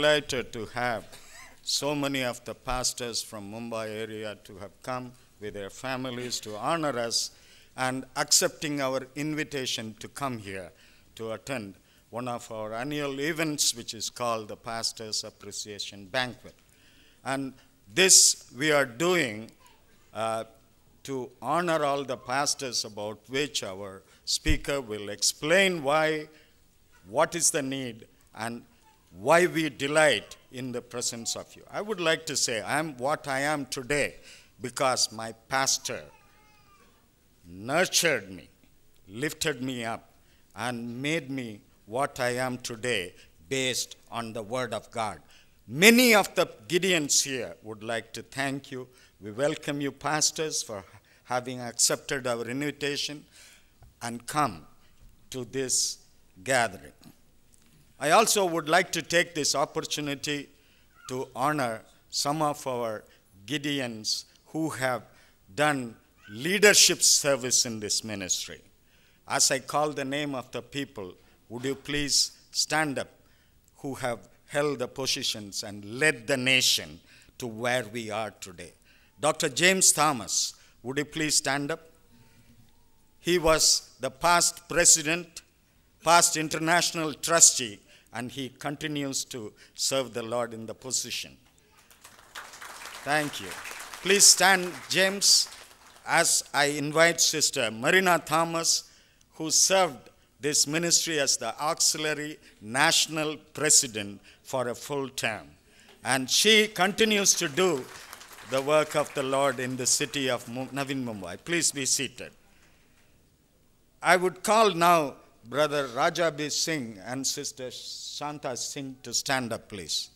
delighted to have so many of the pastors from Mumbai area to have come with their families to honor us and accepting our invitation to come here to attend one of our annual events, which is called the Pastors Appreciation Banquet. And this we are doing uh, to honor all the pastors, about which our speaker will explain why, what is the need, and why we delight in the presence of you. I would like to say I am what I am today because my pastor nurtured me, lifted me up, and made me what I am today based on the Word of God. Many of the Gideons here would like to thank you. We welcome you, pastors, for having accepted our invitation and come to this gathering. I also would like to take this opportunity to honor some of our Gideons who have done leadership service in this ministry. As I call the name of the people, would you please stand up who have held the positions and led the nation to where we are today? Dr. James Thomas, would you please stand up? He was the past president, past international trustee, and he continues to serve the Lord in the position. Thank you. Please stand, James, as I invite Sister Marina Thomas, who served this ministry as the auxiliary national president for a full term. And she continues to do the work of the Lord in the city of Navi Mumbai. Please be seated. I would call now Brother Rajabi Singh and Sister Shanta Singh to stand up, please.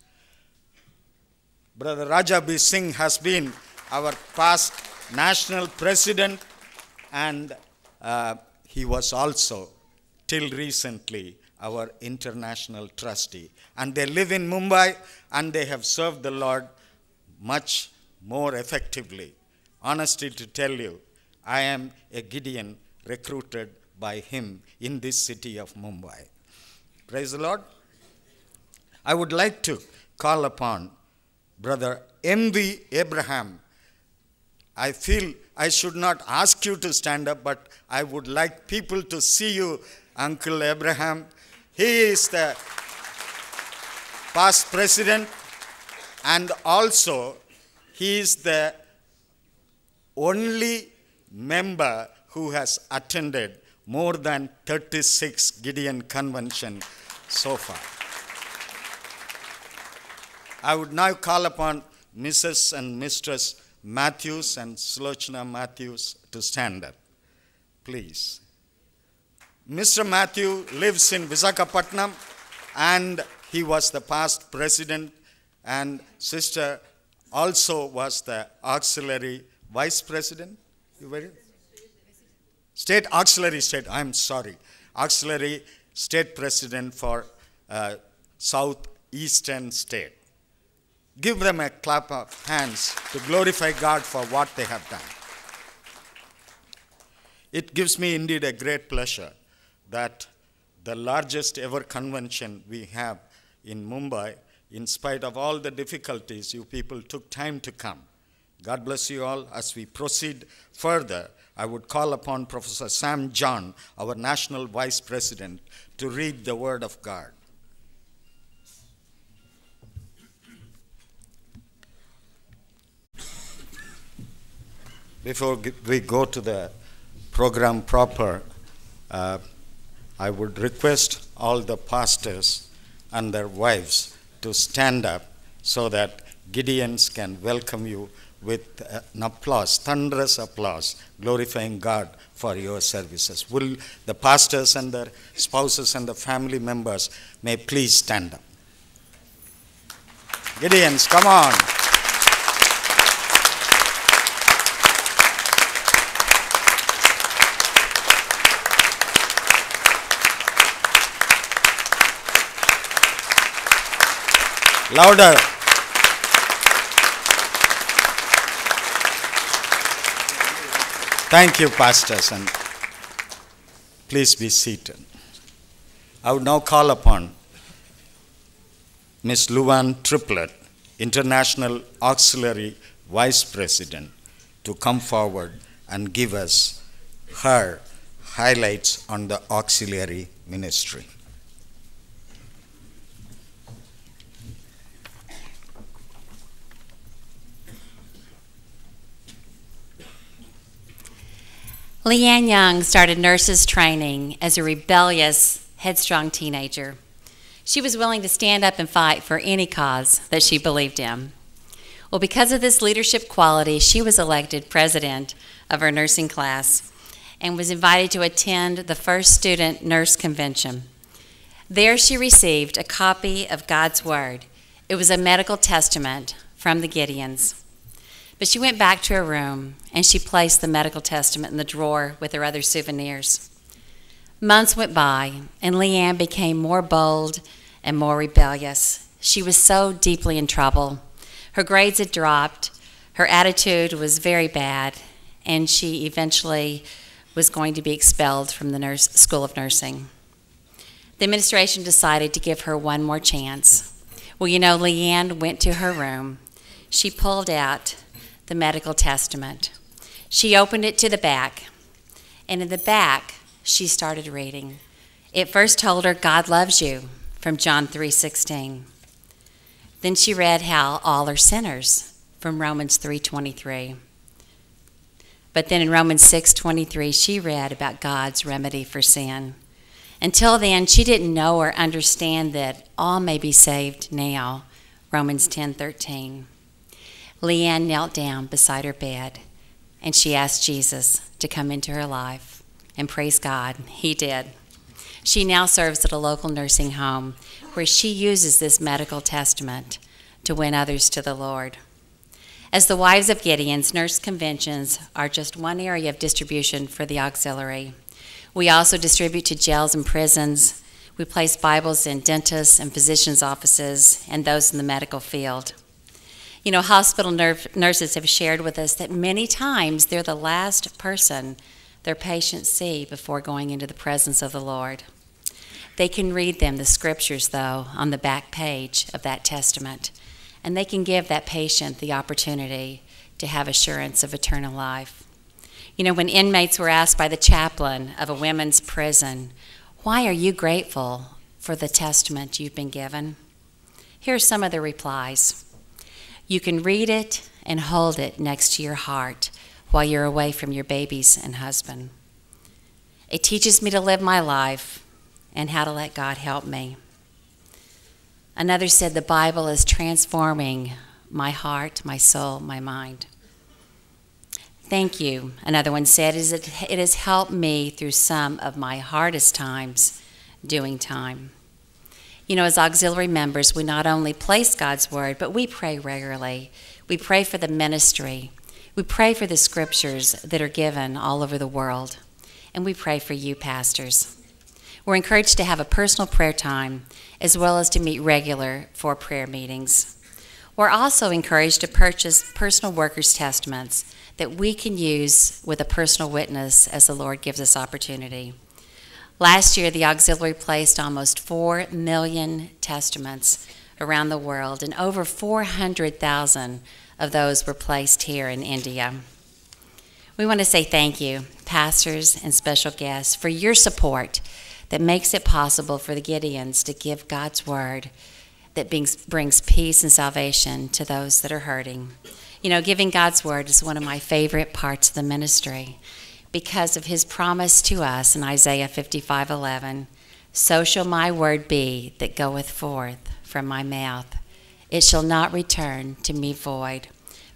Brother Rajabi Singh has been our past national president, and uh, he was also, till recently, our international trustee. And they live in Mumbai, and they have served the Lord much more effectively. Honestly, to tell you, I am a Gideon recruited by him in this city of Mumbai. Praise the Lord. I would like to call upon Brother M.V. Abraham. I feel I should not ask you to stand up, but I would like people to see you, Uncle Abraham. He is the past president and also he is the only member who has attended more than 36 Gideon convention so far. I would now call upon Mrs. and Mistress Matthews and Slochna Matthews to stand up. Please. Mr. Matthew lives in Visakhapatnam and he was the past president and Sister also was the auxiliary vice president. You were State auxiliary state, I'm sorry, auxiliary state president for uh, southeastern state. Give them a clap of hands to glorify God for what they have done. It gives me indeed a great pleasure that the largest ever convention we have in Mumbai, in spite of all the difficulties, you people took time to come. God bless you all. As we proceed further, I would call upon Professor Sam John, our National Vice President, to read the Word of God. Before we go to the program proper, uh, I would request all the pastors and their wives to stand up so that Gideons can welcome you with uh, an applause, thunderous applause, glorifying God for your services. Will the pastors and their spouses and the family members may please stand up? Gideons, come on. Louder. Thank you, pastors, and please be seated. I would now call upon Ms. Luan Triplett, International Auxiliary Vice President, to come forward and give us her highlights on the auxiliary ministry. Leanne Young started nurses training as a rebellious, headstrong teenager. She was willing to stand up and fight for any cause that she believed in. Well, because of this leadership quality, she was elected president of her nursing class and was invited to attend the first student nurse convention. There, she received a copy of God's Word. It was a medical testament from the Gideons. But she went back to her room and she placed the medical testament in the drawer with her other souvenirs. Months went by, and Leanne became more bold and more rebellious. She was so deeply in trouble. Her grades had dropped, her attitude was very bad, and she eventually was going to be expelled from the nurse, School of Nursing. The administration decided to give her one more chance. Well, you know, Leanne went to her room. She pulled out the medical testament. She opened it to the back, and in the back, she started reading. It first told her, God loves you, from John 3:16. Then she read how all are sinners from Romans 3:23. But then in Romans 6:23 she read about God's remedy for sin. Until then she didn't know or understand that all may be saved now. Romans 10:13. Leanne knelt down beside her bed and she asked Jesus to come into her life. And praise God, he did. She now serves at a local nursing home where she uses this medical testament to win others to the Lord. As the Wives of Gideons, nurse conventions are just one area of distribution for the auxiliary. We also distribute to jails and prisons. We place Bibles in dentists and physicians' offices and those in the medical field. You know, hospital nurses have shared with us that many times they're the last person their patients see before going into the presence of the Lord. They can read them the scriptures, though, on the back page of that testament, and they can give that patient the opportunity to have assurance of eternal life. You know, when inmates were asked by the chaplain of a women's prison, Why are you grateful for the testament you've been given? Here are some of the replies. You can read it and hold it next to your heart while you're away from your babies and husband. It teaches me to live my life and how to let God help me. Another said, The Bible is transforming my heart, my soul, my mind. Thank you. Another one said, It has helped me through some of my hardest times doing time. You know, as auxiliary members, we not only place God's word, but we pray regularly. We pray for the ministry. We pray for the scriptures that are given all over the world. And we pray for you, pastors. We're encouraged to have a personal prayer time as well as to meet regular for prayer meetings. We're also encouraged to purchase personal workers' testaments that we can use with a personal witness as the Lord gives us opportunity. Last year, the auxiliary placed almost 4 million testaments around the world, and over 400,000 of those were placed here in India. We want to say thank you, pastors and special guests, for your support that makes it possible for the Gideons to give God's word that brings, peace and salvation to those that are hurting. You know, giving God's word is one of my favorite parts of the ministry because of his promise to us in Isaiah 55:11. So shall my word be that goeth forth from my mouth. It shall not return to me void,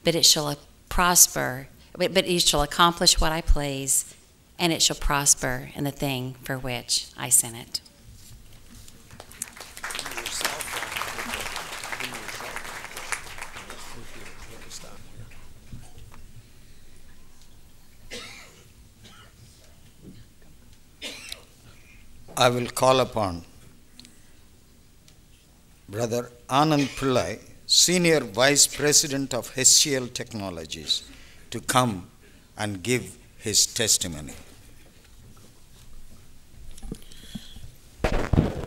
but it shall prosper, but it shall accomplish what I please and it shall prosper in the thing for which I sent it. I will call upon Brother Anand Pillai, Senior Vice President of HCL Technologies, to come and give his testimony.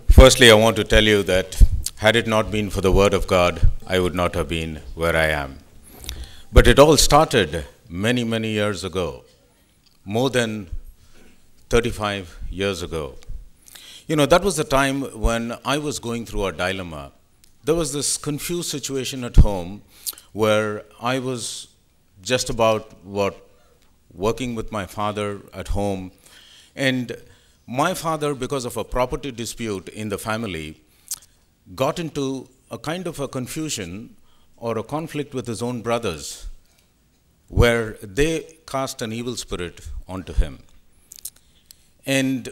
Firstly, I want to tell you that Had it not been for the Word of God, I would not have been where I am. But it all started many, many years ago, more than 35 years ago. You know, that was the time when I was going through a dilemma. There was this confused situation at home where I was just about what working with my father at home and my father because of a property dispute in the family got into a kind of a confusion or a conflict with his own brothers where they cast an evil spirit onto him. And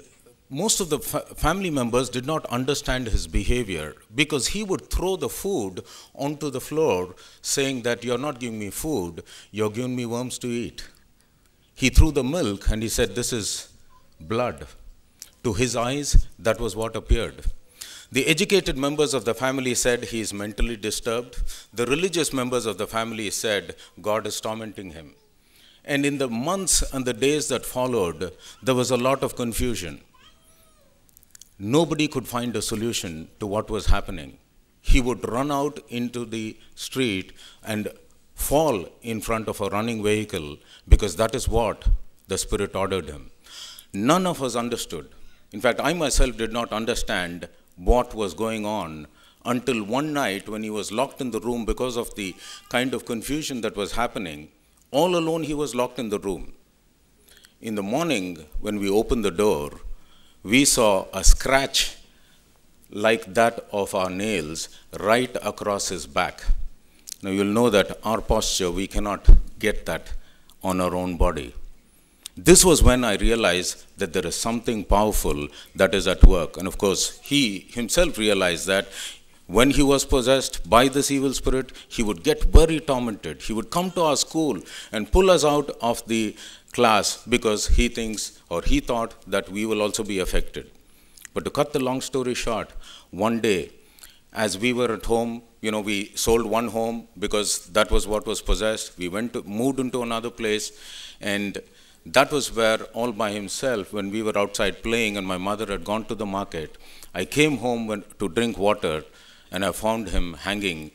most of the fa- family members did not understand his behavior because he would throw the food onto the floor saying that you're not giving me food, you're giving me worms to eat. He threw the milk and he said, This is blood. To his eyes, that was what appeared. The educated members of the family said he is mentally disturbed. The religious members of the family said God is tormenting him. And in the months and the days that followed, there was a lot of confusion. Nobody could find a solution to what was happening. He would run out into the street and fall in front of a running vehicle because that is what the Spirit ordered him. None of us understood. In fact, I myself did not understand what was going on until one night when he was locked in the room because of the kind of confusion that was happening. All alone, he was locked in the room. In the morning, when we opened the door, we saw a scratch like that of our nails right across his back. Now, you'll know that our posture, we cannot get that on our own body. This was when I realized that there is something powerful that is at work. And of course, he himself realized that when he was possessed by this evil spirit, he would get very tormented. He would come to our school and pull us out of the class because he thinks or he thought that we will also be affected. But to cut the long story short, one day, as we were at home, you know, we sold one home because that was what was possessed. We went to, moved into another place, and that was where all by himself, when we were outside playing and my mother had gone to the market, I came home when, to drink water and I found him hanging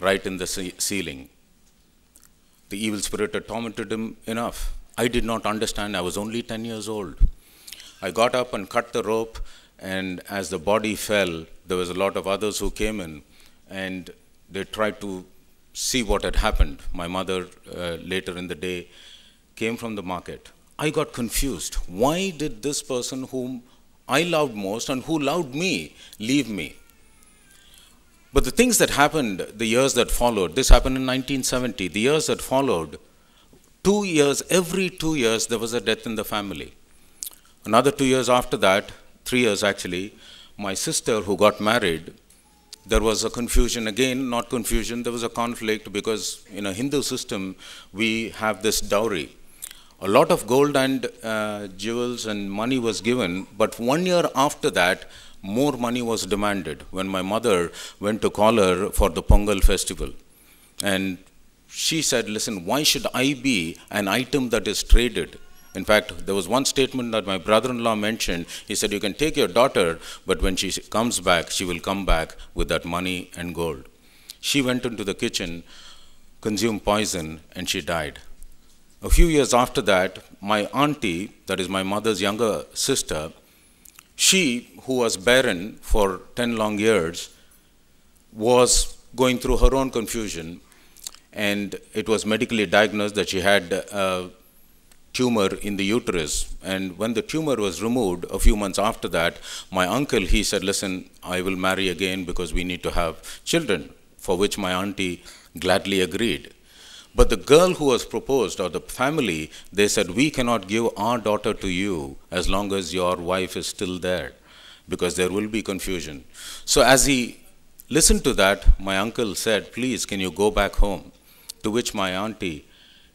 right in the ceiling. The evil spirit had tormented him enough. I did not understand. I was only 10 years old. I got up and cut the rope, and as the body fell, there was a lot of others who came in and they tried to see what had happened. My mother, uh, later in the day, came from the market. I got confused. Why did this person whom I loved most and who loved me leave me? But the things that happened, the years that followed, this happened in 1970, the years that followed, two years, every two years, there was a death in the family. Another two years after that, three years actually, my sister who got married, there was a confusion again, not confusion, there was a conflict because in a Hindu system, we have this dowry. A lot of gold and uh, jewels and money was given, but one year after that, more money was demanded when my mother went to call her for the Pongal festival. And she said, Listen, why should I be an item that is traded? In fact, there was one statement that my brother in law mentioned. He said, You can take your daughter, but when she comes back, she will come back with that money and gold. She went into the kitchen, consumed poison, and she died. A few years after that, my auntie, that is my mother's younger sister, she, who was barren for 10 long years, was going through her own confusion, and it was medically diagnosed that she had a tumor in the uterus. And when the tumor was removed, a few months after that, my uncle, he said, listen, I will marry again because we need to have children, for which my auntie gladly agreed. But the girl who was proposed, or the family, they said, We cannot give our daughter to you as long as your wife is still there, because there will be confusion. So, as he listened to that, my uncle said, Please, can you go back home? To which my auntie,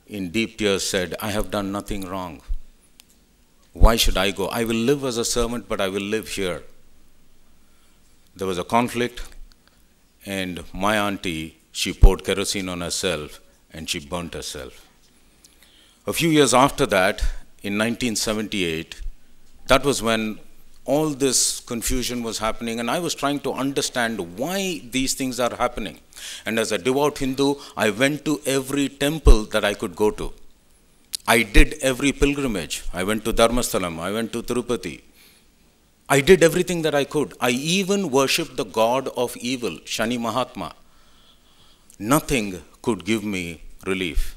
in deep tears, said, I have done nothing wrong. Why should I go? I will live as a servant, but I will live here. There was a conflict, and my auntie, she poured kerosene on herself and she burnt herself. A few years after that, in 1978, that was when all this confusion was happening, and I was trying to understand why these things are happening. And as a devout Hindu, I went to every temple that I could go to. I did every pilgrimage. I went to Dharmasthalam, I went to Tirupati. I did everything that I could. I even worshipped the god of evil, Shani Mahatma. Nothing could give me relief.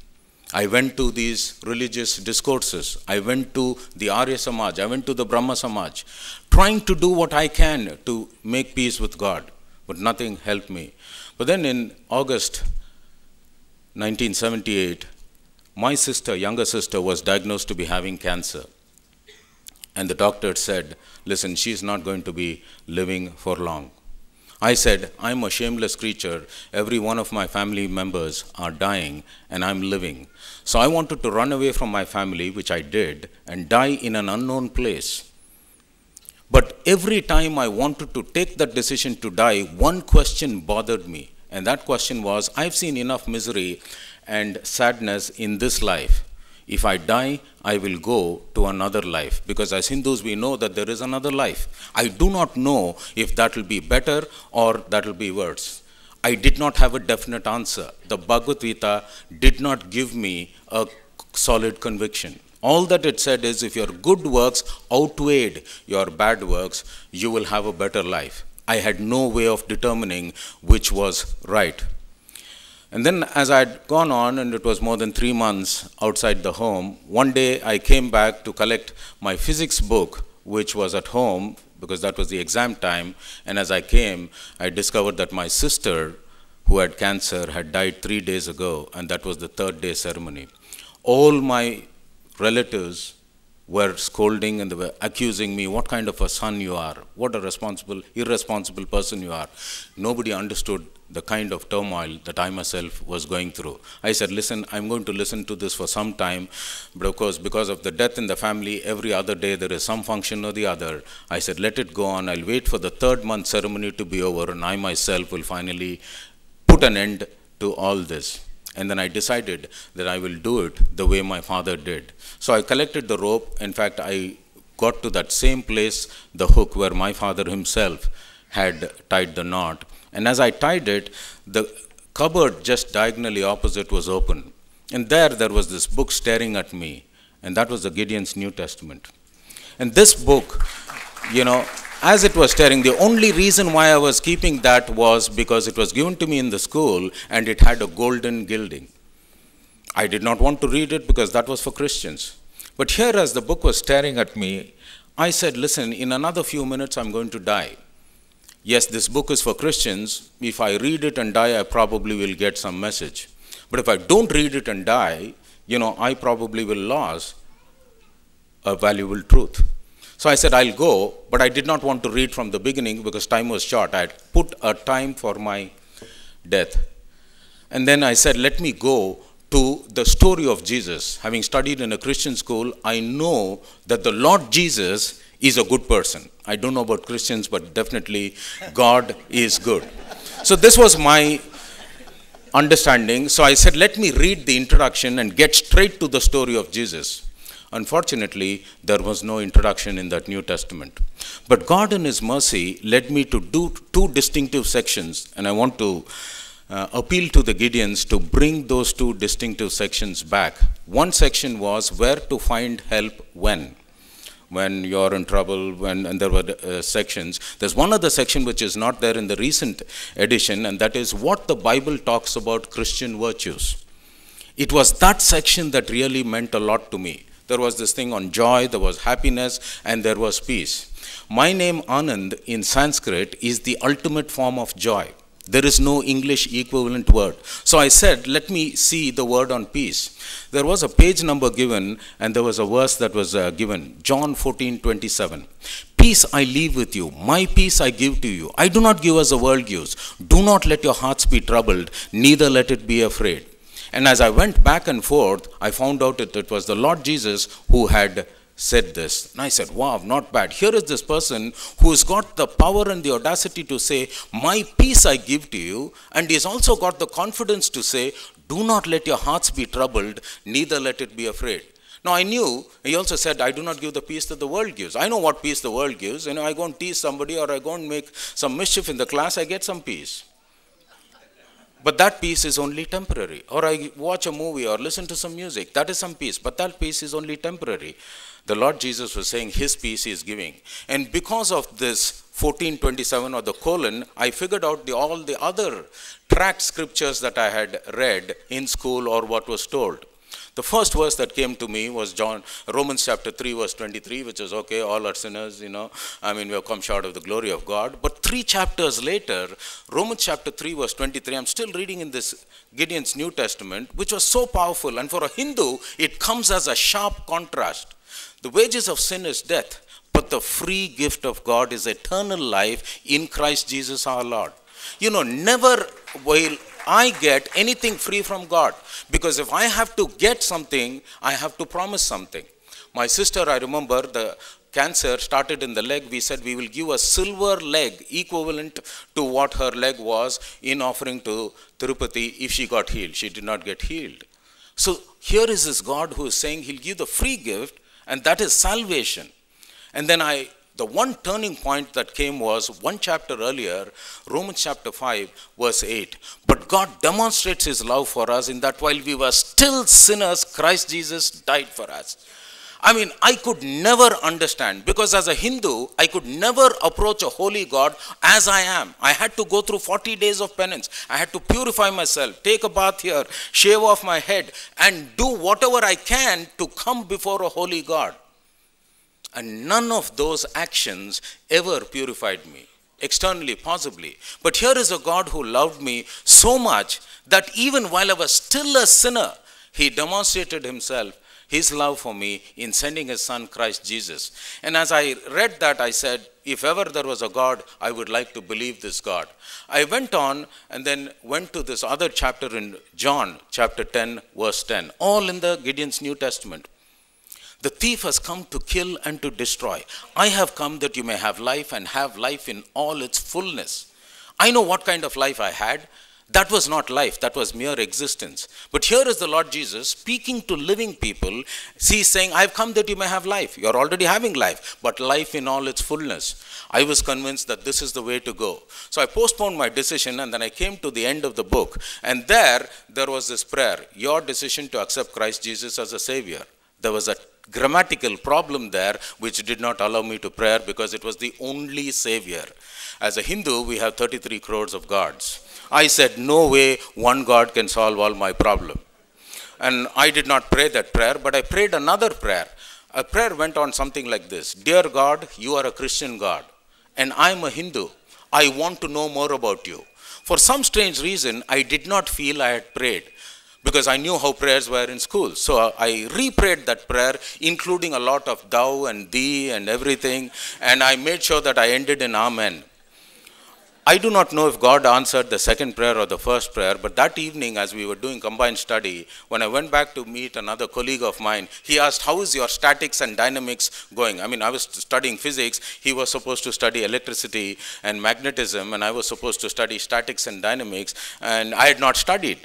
I went to these religious discourses. I went to the Arya Samaj. I went to the Brahma Samaj, trying to do what I can to make peace with God, but nothing helped me. But then in August 1978, my sister, younger sister, was diagnosed to be having cancer. And the doctor said, Listen, she's not going to be living for long. I said, I'm a shameless creature. Every one of my family members are dying, and I'm living. So I wanted to run away from my family, which I did, and die in an unknown place. But every time I wanted to take that decision to die, one question bothered me. And that question was I've seen enough misery and sadness in this life. If I die, I will go to another life. Because as Hindus, we know that there is another life. I do not know if that will be better or that will be worse. I did not have a definite answer. The Bhagavad Gita did not give me a solid conviction. All that it said is if your good works outweighed your bad works, you will have a better life. I had no way of determining which was right. And then, as I had gone on, and it was more than three months outside the home, one day I came back to collect my physics book, which was at home because that was the exam time. And as I came, I discovered that my sister, who had cancer, had died three days ago, and that was the third day ceremony. All my relatives were scolding and they were accusing me what kind of a son you are? What a responsible irresponsible person you are. Nobody understood the kind of turmoil that i myself was going through. I said listen i'm going to listen to this for some time but of course because of the death in the family every other day there is some function or the other. I said let it go on. I'll wait for the third month ceremony to be over and i myself will finally put an end to all this and then I decided that I will do it the way my father did. So I collected the rope. In fact, I got to that same place, the hook where my father himself had tied the knot. And as I tied it, the cupboard just diagonally opposite was open. And there, there was this book staring at me. And that was the Gideon's New Testament. And this book, you know, as it was staring, the only reason why I was keeping that was because it was given to me in the school and it had a golden gilding. I did not want to read it because that was for Christians. But here, as the book was staring at me, I said, Listen, in another few minutes, I'm going to die. Yes, this book is for Christians. If I read it and die, I probably will get some message. But if I don't read it and die, you know, I probably will lose a valuable truth. So I said, I'll go, but I did not want to read from the beginning because time was short. I had put a time for my death. And then I said, let me go to the story of Jesus. Having studied in a Christian school, I know that the Lord Jesus is a good person. I don't know about Christians, but definitely God is good. So this was my understanding. So I said, let me read the introduction and get straight to the story of Jesus. Unfortunately, there was no introduction in that New Testament. But God, in His mercy, led me to do two distinctive sections, and I want to uh, appeal to the Gideons to bring those two distinctive sections back. One section was where to find help when. When you're in trouble, when and there were uh, sections. There's one other section which is not there in the recent edition, and that is what the Bible talks about Christian virtues. It was that section that really meant a lot to me. There was this thing on joy, there was happiness, and there was peace. My name Anand in Sanskrit is the ultimate form of joy. There is no English equivalent word. So I said, let me see the word on peace. There was a page number given, and there was a verse that was uh, given John 14 27. Peace I leave with you, my peace I give to you. I do not give as the world gives. Do not let your hearts be troubled, neither let it be afraid. And as I went back and forth, I found out that it was the Lord Jesus who had said this. And I said, Wow, not bad. Here is this person who's got the power and the audacity to say, My peace I give to you. And he's also got the confidence to say, Do not let your hearts be troubled, neither let it be afraid. Now I knew, he also said, I do not give the peace that the world gives. I know what peace the world gives. You know, I go and tease somebody or I go and make some mischief in the class, I get some peace. But that peace is only temporary. Or I watch a movie or listen to some music, that is some peace. But that peace is only temporary. The Lord Jesus was saying his peace is giving. And because of this 1427 or the colon, I figured out the, all the other tract scriptures that I had read in school or what was told. The first verse that came to me was John Romans chapter 3 verse 23 which is okay all are sinners you know I mean we have come short of the glory of God. But three chapters later Romans chapter 3 verse 23 I'm still reading in this Gideon's New Testament which was so powerful. And for a Hindu it comes as a sharp contrast. The wages of sin is death but the free gift of God is eternal life in Christ Jesus our Lord. You know never will I get anything free from God. Because if I have to get something, I have to promise something. My sister, I remember the cancer started in the leg. We said we will give a silver leg equivalent to what her leg was in offering to Tirupati if she got healed. She did not get healed. So here is this God who is saying he'll give the free gift, and that is salvation. And then I the one turning point that came was one chapter earlier, Romans chapter 5, verse 8. But God demonstrates his love for us in that while we were still sinners, Christ Jesus died for us. I mean, I could never understand because as a Hindu, I could never approach a holy God as I am. I had to go through 40 days of penance. I had to purify myself, take a bath here, shave off my head, and do whatever I can to come before a holy God. And none of those actions ever purified me. Externally, possibly. But here is a God who loved me so much that even while I was still a sinner, He demonstrated Himself, His love for me, in sending His Son, Christ Jesus. And as I read that, I said, if ever there was a God, I would like to believe this God. I went on and then went to this other chapter in John, chapter 10, verse 10, all in the Gideon's New Testament. The thief has come to kill and to destroy. I have come that you may have life and have life in all its fullness. I know what kind of life I had. That was not life, that was mere existence. But here is the Lord Jesus speaking to living people. He's saying, I've come that you may have life. You're already having life, but life in all its fullness. I was convinced that this is the way to go. So I postponed my decision and then I came to the end of the book. And there, there was this prayer Your decision to accept Christ Jesus as a Savior. There was a grammatical problem there which did not allow me to pray because it was the only savior. As a Hindu, we have 33 crores of gods. I said, no way one God can solve all my problem. And I did not pray that prayer, but I prayed another prayer. A prayer went on something like this Dear God, you are a Christian God, and I am a Hindu. I want to know more about you. For some strange reason, I did not feel I had prayed because I knew how prayers were in school. So uh, I reprayed that prayer, including a lot of thou and thee and everything, and I made sure that I ended in Amen. I do not know if God answered the second prayer or the first prayer, but that evening, as we were doing combined study, when I went back to meet another colleague of mine, he asked, How is your statics and dynamics going? I mean, I was studying physics, he was supposed to study electricity and magnetism, and I was supposed to study statics and dynamics, and I had not studied.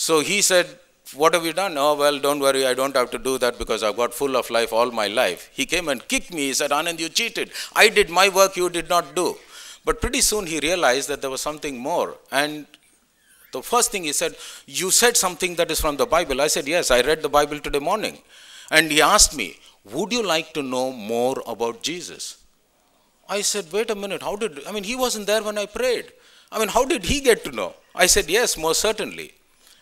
So he said, What have you done? Oh, well, don't worry, I don't have to do that because I've got full of life all my life. He came and kicked me. He said, Anand, you cheated. I did my work, you did not do. But pretty soon he realized that there was something more. And the first thing he said, You said something that is from the Bible. I said, Yes, I read the Bible today morning. And he asked me, Would you like to know more about Jesus? I said, Wait a minute, how did, I mean, he wasn't there when I prayed. I mean, how did he get to know? I said, Yes, most certainly.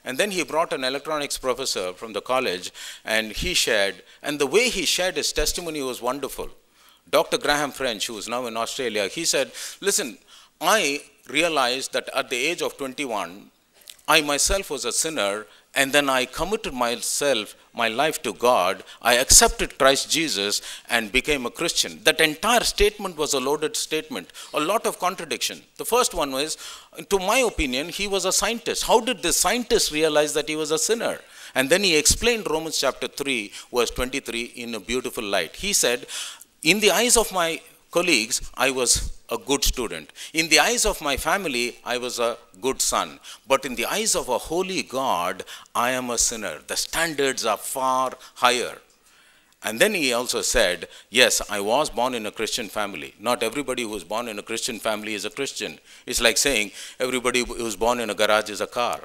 And then he brought an electronics professor from the college and he shared, and the way he shared his testimony was wonderful. Dr. Graham French, who is now in Australia, he said, Listen, I realized that at the age of 21, I myself was a sinner and then I committed myself, my life to God. I accepted Christ Jesus and became a Christian. That entire statement was a loaded statement, a lot of contradiction. The first one was, to my opinion, he was a scientist. How did the scientist realize that he was a sinner? And then he explained Romans chapter 3, verse 23 in a beautiful light. He said, In the eyes of my colleagues, I was a good student. In the eyes of my family, I was a good son. But in the eyes of a holy God, I am a sinner. The standards are far higher. And then he also said, Yes, I was born in a Christian family. Not everybody who is born in a Christian family is a Christian. It's like saying everybody who is born in a garage is a car.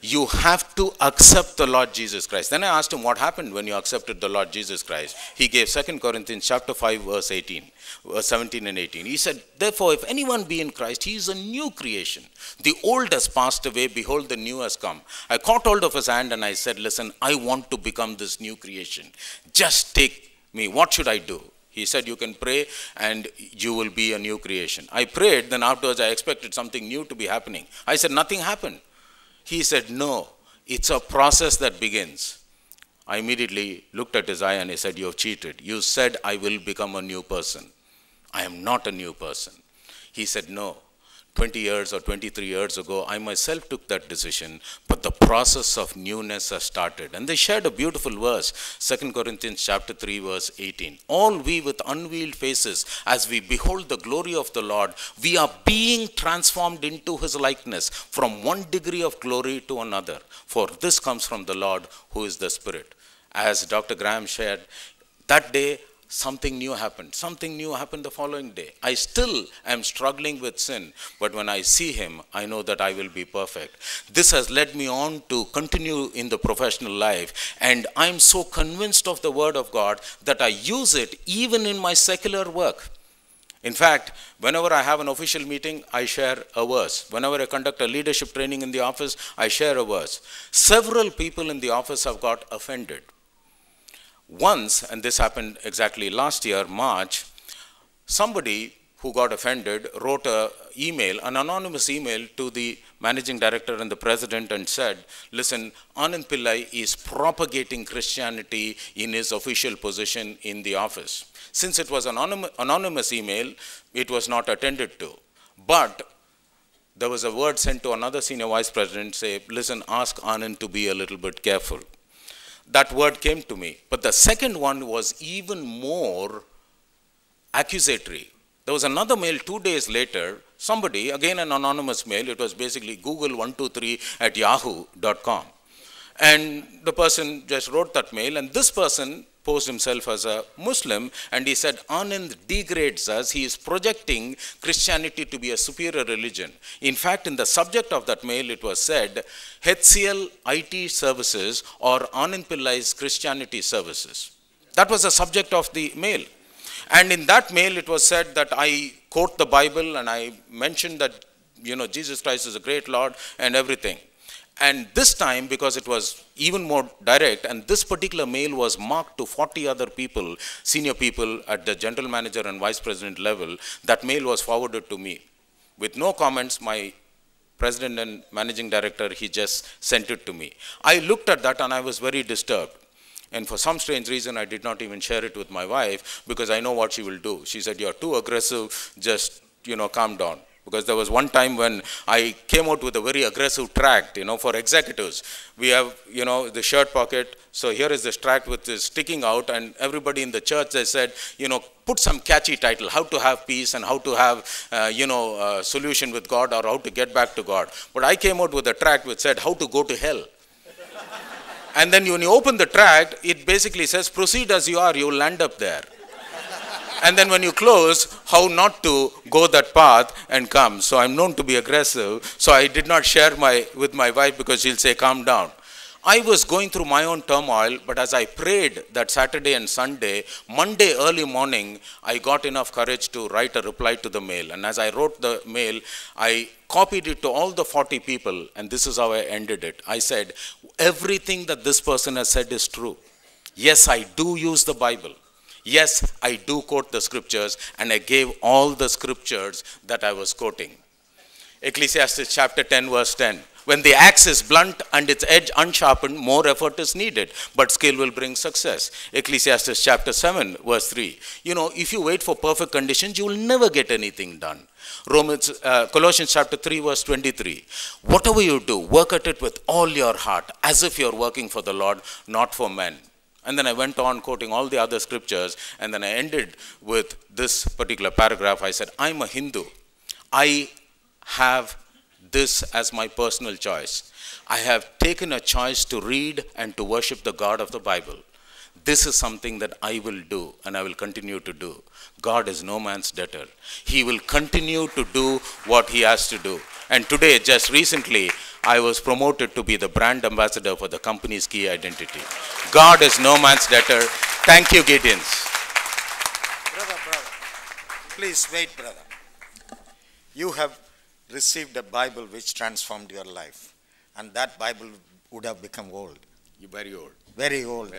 You have to accept the Lord Jesus Christ. Then I asked him what happened when you accepted the Lord Jesus Christ. He gave 2 Corinthians chapter 5 verse 18, verse 17 and 18. He said, "Therefore if anyone be in Christ, he is a new creation. The old has passed away, behold the new has come." I caught hold of his hand and I said, "Listen, I want to become this new creation. Just take me. What should I do?" He said, You can pray and you will be a new creation. I prayed, then afterwards I expected something new to be happening. I said, Nothing happened. He said, No, it's a process that begins. I immediately looked at his eye and I said, You have cheated. You said, I will become a new person. I am not a new person. He said, No. 20 years or 23 years ago, I myself took that decision, but the process of newness has started. And they shared a beautiful verse, 2 Corinthians chapter 3, verse 18. All we with unveiled faces, as we behold the glory of the Lord, we are being transformed into his likeness from one degree of glory to another. For this comes from the Lord who is the Spirit. As Dr. Graham shared, that day something new happened. Something new happened the following day. I still am struggling with sin, but when I see Him, I know that I will be perfect. This has led me on to continue in the professional life, and I'm so convinced of the Word of God that I use it even in my secular work. In fact, whenever I have an official meeting, I share a verse. Whenever I conduct a leadership training in the office, I share a verse. Several people in the office have got offended once, and this happened exactly last year, March, somebody who got offended wrote an email, an anonymous email to the managing director and the president and said, listen, Anand Pillai is propagating Christianity in his official position in the office. Since it was an anonymous email, it was not attended to. But there was a word sent to another senior vice president, say, listen, ask Anand to be a little bit careful that word came to me. But the second one was even more accusatory. There was another mail two days later, somebody, again an anonymous mail, it was basically google123 at yahoo.com. And the person just wrote that mail, and this person posed himself as a Muslim, and he said, Anand degrades us. He is projecting Christianity to be a superior religion. In fact, in the subject of that mail, it was said, HCL IT services or Anand Pillai's Christianity services. That was the subject of the mail. And in that mail, it was said that I quote the Bible and I mentioned that, you know, Jesus Christ is a great Lord and everything. And this time, because it was even more direct, and this particular mail was marked to 40 other people, senior people at the general manager and vice president level, that mail was forwarded to me. With no comments, my president and managing director, he just sent it to me. I looked at that and I was very disturbed. And for some strange reason, I did not even share it with my wife because I know what she will do. She said, You're too aggressive, just, you know, calm down because there was one time when I came out with a very aggressive tract, you know, for executives. We have, you know, the shirt pocket. So here is this tract with this sticking out, and everybody in the church they said, you know, put some catchy title, how to have peace and how to have, uh, you know, solution with God or how to get back to God. But I came out with a tract which said how to go to hell. and then when you open the tract, it basically says, proceed as you are, you will land up there and then when you close, how not to go that path and come. So I'm known to be aggressive. So I did not share my with my wife because she'll say, calm down. I was going through my own turmoil, but as I prayed that Saturday and Sunday, Monday early morning, I got enough courage to write a reply to the mail. And as I wrote the mail, I copied it to all the 40 people, and this is how I ended it. I said, Everything that this person has said is true. Yes, I do use the Bible. Yes, I do quote the scriptures, and I gave all the scriptures that I was quoting. Ecclesiastes chapter 10, verse 10. When the axe is blunt and its edge unsharpened, more effort is needed, but skill will bring success. Ecclesiastes chapter 7, verse 3. You know, if you wait for perfect conditions, you will never get anything done. Romans, uh, Colossians chapter 3, verse 23. Whatever you do, work at it with all your heart, as if you're working for the Lord, not for men. And then I went on quoting all the other scriptures, and then I ended with this particular paragraph. I said, I'm a Hindu. I have this as my personal choice. I have taken a choice to read and to worship the God of the Bible. this is something that I will do and I will continue to do. God is no man's debtor. He will continue to do what he has to do. And today, just recently, I was promoted to be the brand ambassador for the company's key identity. God is no man's debtor. Thank you, Gideons. Brother, brother, please wait, brother. You have received a Bible which transformed your life, and that Bible would have become old, You're very old. very old.